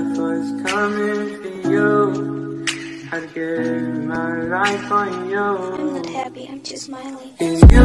life was coming for you. I'd give my life on you. I'm not happy, I'm just smiling. And you